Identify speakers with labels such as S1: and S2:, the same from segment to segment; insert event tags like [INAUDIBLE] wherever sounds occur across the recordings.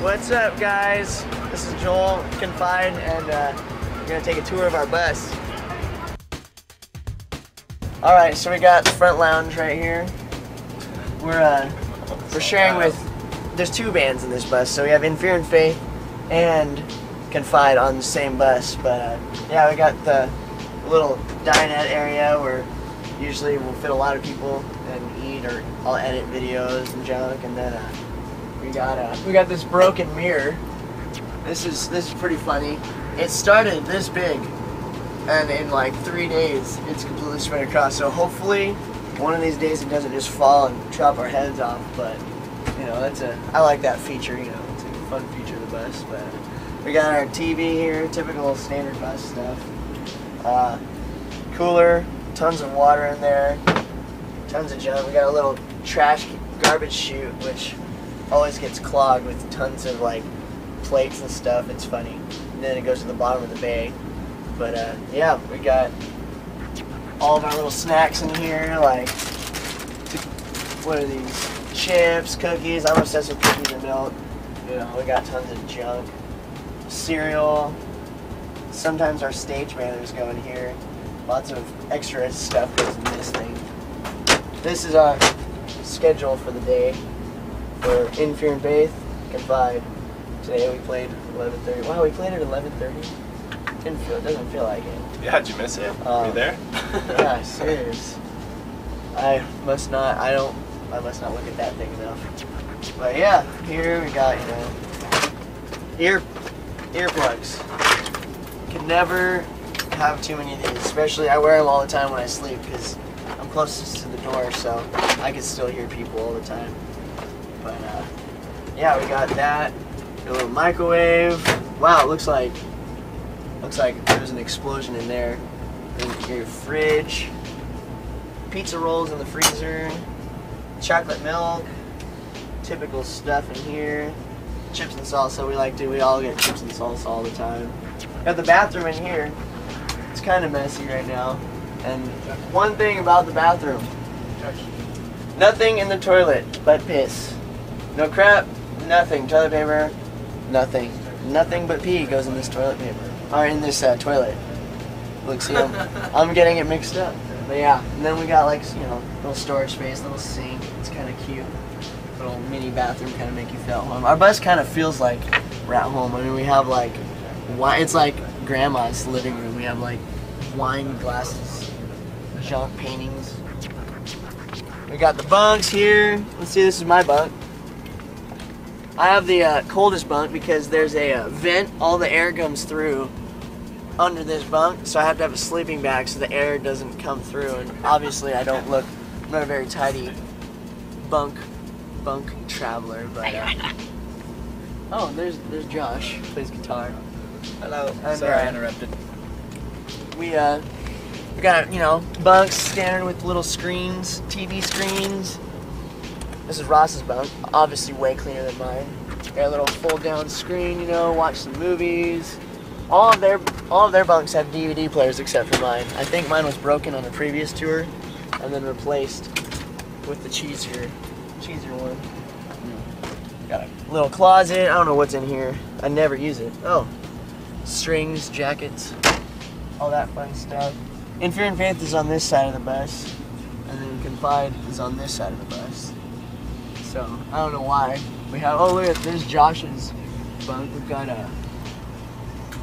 S1: What's up, guys? This is Joel Confide, and uh, we're gonna take a tour of our bus. All right, so we got the front lounge right here. We're uh, we're sharing with. There's two bands in this bus, so we have In Fear and Faith and Confide on the same bus. But uh, yeah, we got the little dinette area where usually we'll fit a lot of people and eat, or I'll edit videos and junk, and then. Uh, we got we got this broken mirror. This is this is pretty funny. It started this big, and in like three days, it's completely spread across. So hopefully, one of these days it doesn't just fall and chop our heads off. But you know, that's a I like that feature. You know, it's a fun feature of the bus. But we got our TV here, typical standard bus stuff. Uh, cooler, tons of water in there, tons of junk. We got a little trash garbage chute, which always gets clogged with tons of like plates and stuff. It's funny. And then it goes to the bottom of the bay. But uh, yeah, we got all of our little snacks in here. Like, what are these? Chips, cookies. I'm obsessed with cookies and milk. You know, we got tons of junk. Cereal. Sometimes our stage banners go in here. Lots of extra stuff goes in this thing. This is our schedule for the day for In Fear and Faith, Confide. Today we played 11:30. Wow, we played at 11:30. Didn't feel. It doesn't feel like it.
S2: Yeah, did you miss it? Were
S1: Um,
S2: you there? [LAUGHS]
S1: yeah, serious. I must not. I don't. I must not look at that thing enough. But yeah, here we got you know ear earplugs. Can never have too many of these. Especially I wear them all the time when I sleep because I'm closest to the door, so I can still hear people all the time. But uh, yeah, we got that. A little microwave. Wow, it looks like looks like there's an explosion in there. Then your fridge. Pizza rolls in the freezer. Chocolate milk. Typical stuff in here. Chips and salsa. We like to. We all get chips and salsa all the time. Got the bathroom in here. It's kind of messy right now. And one thing about the bathroom. Nothing in the toilet but piss. No crap, nothing. Toilet paper, nothing. Nothing but pee goes in this toilet paper. Or in this uh, toilet. Look, see, I'm, I'm getting it mixed up. But yeah, and then we got like, you know, little storage space, little sink. It's kind of cute. Little mini bathroom kind of make you feel at home. Our bus kind of feels like we're at home. I mean, we have like, wine, it's like grandma's living room. We have like wine glasses, junk paintings. We got the bunks here. Let's see, this is my bunk. I have the uh, coldest bunk because there's a uh, vent. All the air comes through under this bunk, so I have to have a sleeping bag so the air doesn't come through. And obviously, I don't look. I'm not a very tidy bunk bunk traveler, but. Uh, [LAUGHS] oh, there's there's Josh plays guitar.
S2: Hello. Sorry,
S1: uh,
S2: I interrupted.
S1: We uh, we got you know bunks standard with little screens, TV screens. This is Ross's bunk, obviously way cleaner than mine. Got a little fold down screen, you know, watch some movies. All of their all of their bunks have DVD players except for mine. I think mine was broken on a previous tour, and then replaced with the cheesier, cheesier one. Got a little closet. I don't know what's in here. I never use it. Oh, strings, jackets, all that fun stuff. Fear and Faith is on this side of the bus, and then Confide is on this side of the bus. So I don't know why we have. Oh look at there's Josh's bunk. We've got uh,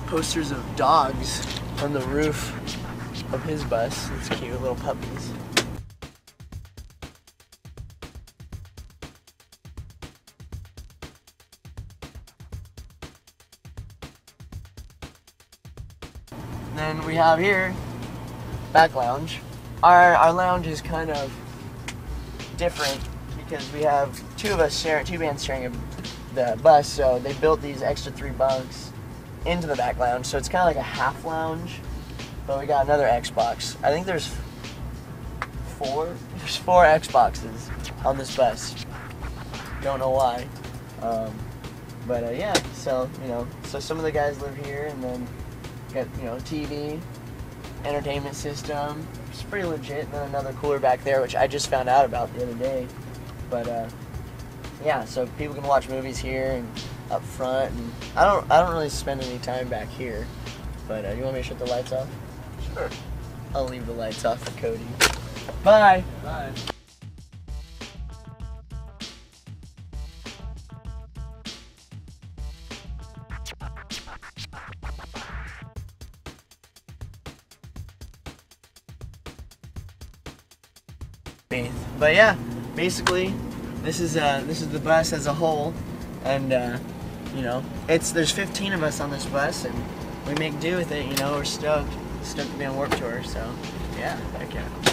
S1: posters of dogs on the roof of his bus. It's cute, little puppies. Then we have here back lounge. Our our lounge is kind of different because we have two of us sharing two bands sharing a, the bus, so they built these extra three bunks into the back lounge, so it's kind of like a half lounge. But we got another Xbox. I think there's four. There's four Xboxes on this bus. Don't know why. Um, but uh, yeah, so you know, so some of the guys live here, and then got you know TV, entertainment system. It's pretty legit. And then another cooler back there, which I just found out about the other day. But uh, yeah, so people can watch movies here, and up front, and I don't I don't really spend any time back here. But uh, you want me to shut the lights off?
S2: Sure.
S1: I'll leave the lights off for Cody. Bye.
S2: Bye.
S1: But yeah, basically, this is uh this is the bus as a whole, and uh, you know it's there's 15 of us on this bus, and we make do with it. You know, we're stoked, stoked to be on Warped Tour. So yeah, heck yeah.